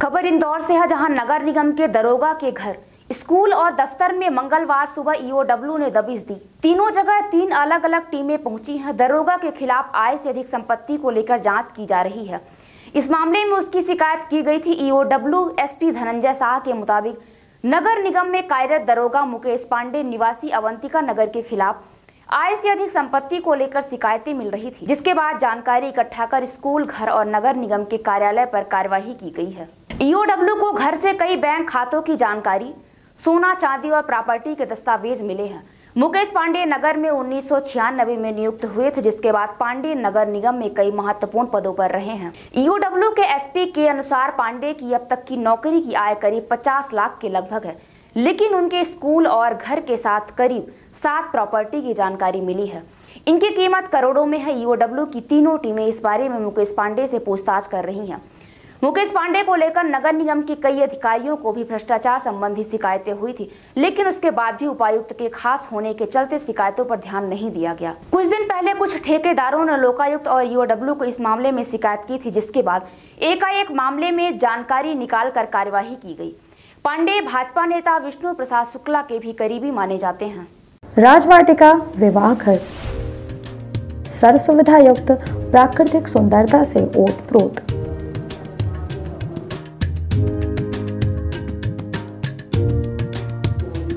खबर इंदौर से है, जहाँ नगर निगम के दरोगा के घर। स्कूल और दफ्तर में मंगलवार सुबह ईओडब्ल्यू ने दबिश दी। तीनों जगह तीन अलग अलग टीमें पहुँची हैं। दरोगा के खिलाफ आय से अधिक संपत्ति को लेकर जाँच की जा रही है। इस मामले में उसकी शिकायत की गई थी ईओडब्ल्यू एसपी धनंजय शाह के मुताबिक। नगर निगम में कार्यरत दरोगा मुकेश पांडे निवासी अवंतिका नगर के खिलाफ आय से अधिक संपत्ति को लेकर शिकायतें मिल रही थी, जिसके बाद जानकारी इकट्ठा कर स्कूल, घर और नगर निगम के कार्यालय पर कार्यवाही की गई है। ईओडब्ल्यू को घर से कई बैंक खातों की जानकारी, सोना, चांदी और प्रॉपर्टी के दस्तावेज़ मिले हैं। मुकेश पांडे नगर में उन्नीस सौ छियानबे में नियुक्त हुए थे, जिसके बाद पांडे नगर निगम में कई महत्वपूर्ण पदों पर रहे हैं। ईओडब्ल्यू के एसपी के अनुसार पांडे की अब तक की नौकरी की आय करीब 50 लाख के लगभग है, लेकिन उनके स्कूल और घर के साथ करीब सात प्रॉपर्टी की जानकारी मिली है। इनकी कीमत करोड़ों में है। ईओडब्ल्यू की तीनों टीमें इस बारे में मुकेश पांडे से पूछताछ कर रही हैं। मुकेश पांडे को लेकर नगर निगम के कई अधिकारियों को भी भ्रष्टाचार संबंधी शिकायतें हुई थी, लेकिन उसके बाद भी उपायुक्त के खास होने के चलते शिकायतों पर ध्यान नहीं दिया गया। कुछ दिन पहले कुछ ठेकेदारों ने लोकायुक्त और ईओडब्ल्यू को इस मामले में शिकायत की थी, जिसके बाद एकाएक मामले में जानकारी निकाल कर कार्यवाही की गई। पांडे भाजपा नेता विष्णु प्रसाद शुक्ला के भी करीबी माने जाते हैं। राजवाटिका विवाह घर सर्व सुविधा युक्त प्राकृतिक सुंदरता से ओत प्रोत